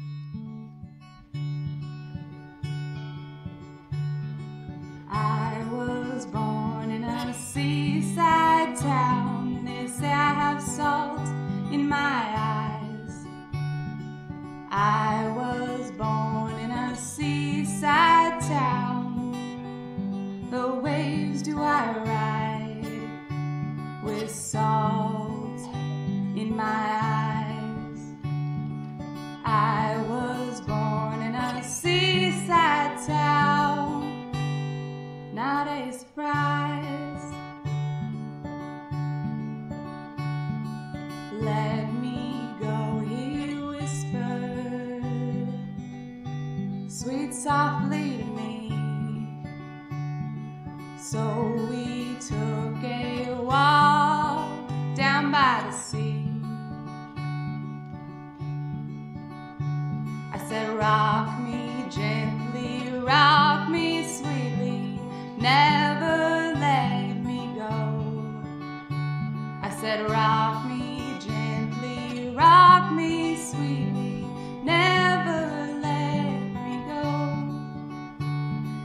I a. Let me go, he whispered, sweet softly to me. So we took a walk down by the sea. Said, Rock me gently, rock me sweetly, never let me go.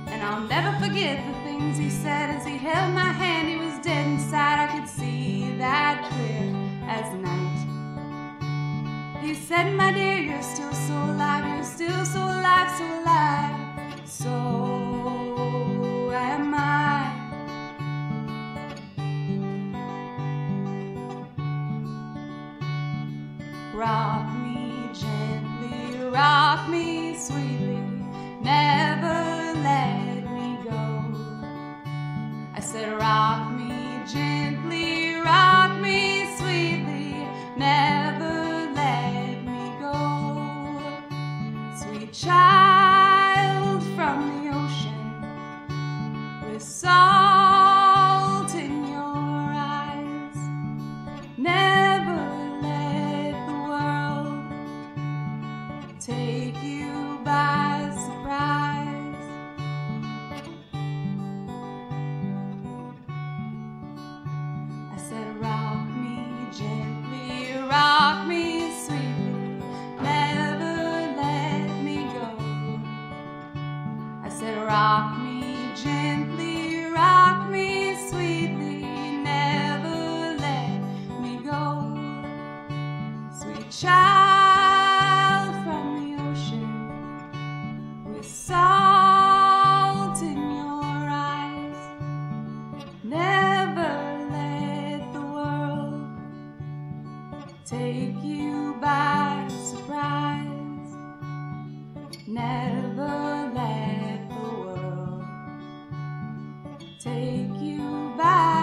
And I'll never forget the things he said as he held my hand. He was dead inside, I could see that clear as night. He said, My dear, you're still so alive, you're still so alive, so alive. So Rock me gently, rock me sweetly, never let me go. I said, Rock me gently, rock me sweetly, never let me go. Sweet child said, Rock me gently, rock me sweetly, never let me go. Sweet child from the ocean, with salt in your eyes. Never let the world take you by take you back.